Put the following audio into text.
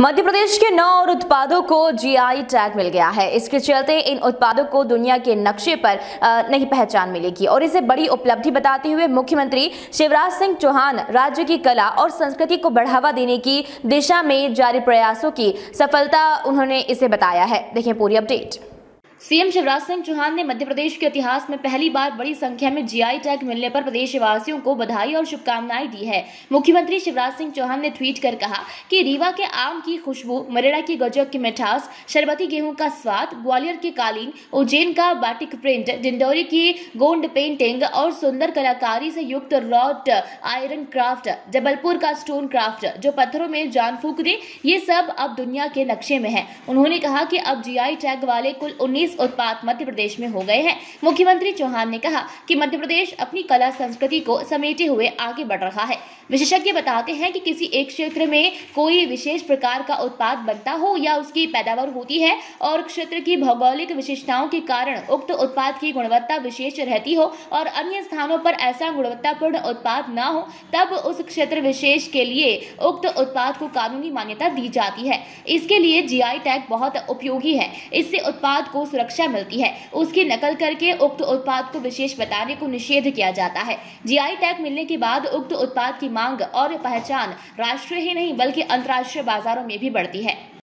मध्य प्रदेश के नौ और उत्पादों को जीआई टैग मिल गया है। इसके चलते इन उत्पादों को दुनिया के नक्शे पर नई पहचान मिलेगी। और इसे बड़ी उपलब्धि बताते हुए मुख्यमंत्री शिवराज सिंह चौहान राज्य की कला और संस्कृति को बढ़ावा देने की दिशा में जारी प्रयासों की सफलता उन्होंने इसे बताया है। देखिए पूरी अपडेट। सीएम शिवराज सिंह चौहान ने मध्य प्रदेश के इतिहास में पहली बार बड़ी संख्या में जीआई टैग मिलने पर प्रदेशवासियों को बधाई और शुभकामनाएँ दी है। मुख्यमंत्री शिवराज सिंह चौहान ने ट्वीट कर कहा कि रीवा के आम की खुशबू, मरेड़ा की गजक की मिठास, शरबती गेहूँ का स्वाद, ग्वालियर के कालीन, उज्जैन का बाटिक प्रिंट डिंडोरी की गोंड पेंटिंग और सुंदर कलाकारी से युक्त रॉट आयरन क्राफ्ट जबलपुर का स्टोन क्राफ्ट जो पत्थरों में जान फूक दे ये सब अब दुनिया के नक्शे में है। उन्होंने कहा कि अब जीआई टैग वाले कुल उन्नीस उत्पाद मध्य प्रदेश में हो गए हैं। मुख्यमंत्री चौहान ने कहा कि मध्य प्रदेश अपनी कला संस्कृति को समेटे हुए आगे बढ़ रहा है। विशेषज्ञ बताते हैं कि किसी एक क्षेत्र में कोई विशेष प्रकार का उत्पाद बनता हो या उसकी पैदावार होती है और क्षेत्र की भौगोलिक विशेषताओं के कारण उक्त उत्पाद की गुणवत्ता विशेष रहती हो और अन्य स्थानों पर ऐसा गुणवत्तापूर्ण उत्पाद न हो, तब उस क्षेत्र विशेष के लिए उक्त उत्पाद को कानूनी मान्यता दी जाती है। इसके लिए जीआई टैग बहुत उपयोगी है। इससे उत्पाद को सुरक्षा मिलती है। उसकी नकल करके उक्त उत्पाद को विशेष बताने को निषेध किया जाता है। जीआई टैग मिलने के बाद उक्त उत्पाद की मांग और पहचान राष्ट्रीय ही नहीं बल्कि अंतर्राष्ट्रीय बाजारों में भी बढ़ती है।